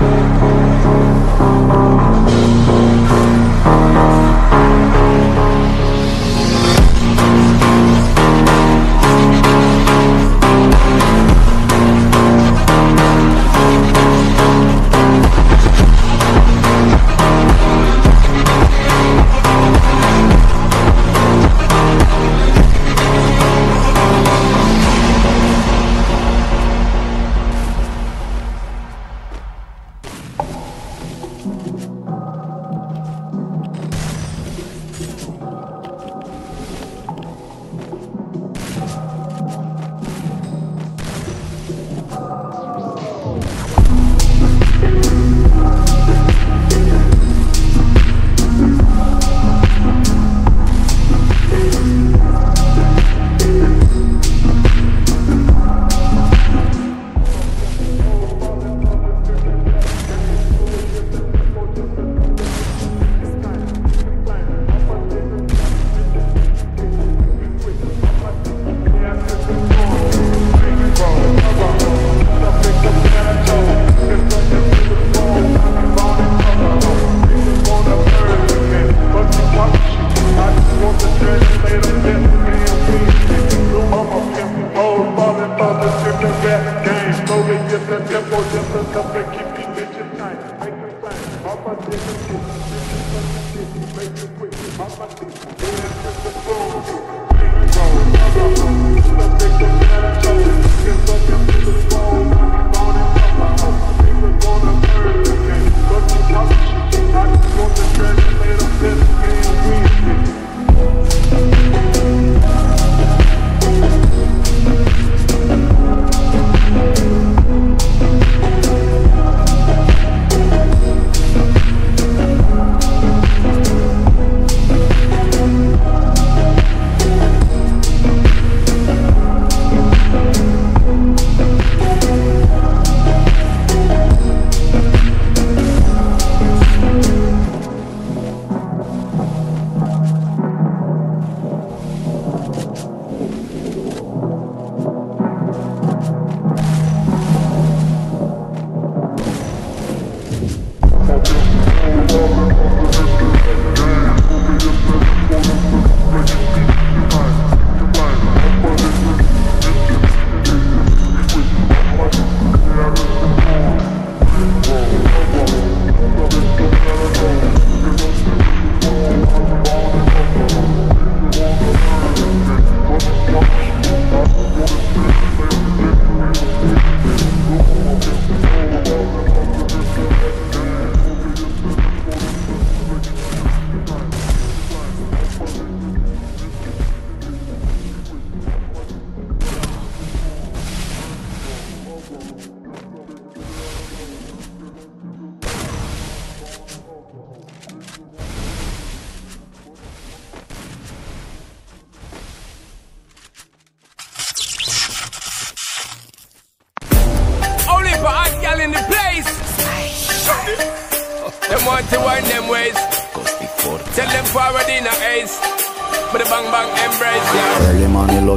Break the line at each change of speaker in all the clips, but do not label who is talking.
Thank you.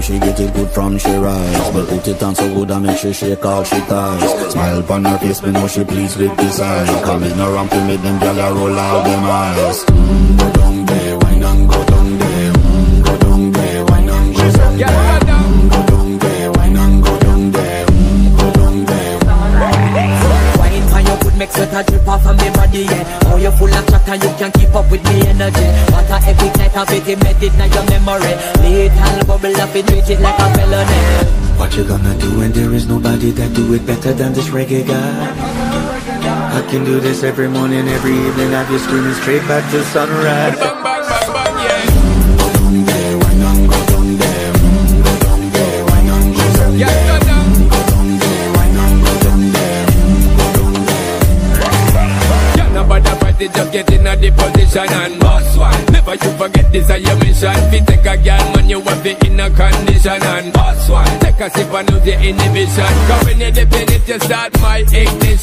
She get it good from she rise. But put it on so good I make she shake all she ties. Smile upon her face, me know she pleased with this eyes Coming around to make them gyal roll out them eyes. mm, Go
up with me energy What a epic night of it, it now your memory Little bubble up, it treat it like a felony
what you gonna do when there is nobody that do it better than this reggae guy? I can do this every morning, every evening, have you screaming straight back to sunrise.
It, just get in a the position and boss one. Never you forget this is your mission. Fi take a girl, man, you want be in a condition and boss one. Take a sip and lose your inhibition. Cause when you dip it, you start my ignition.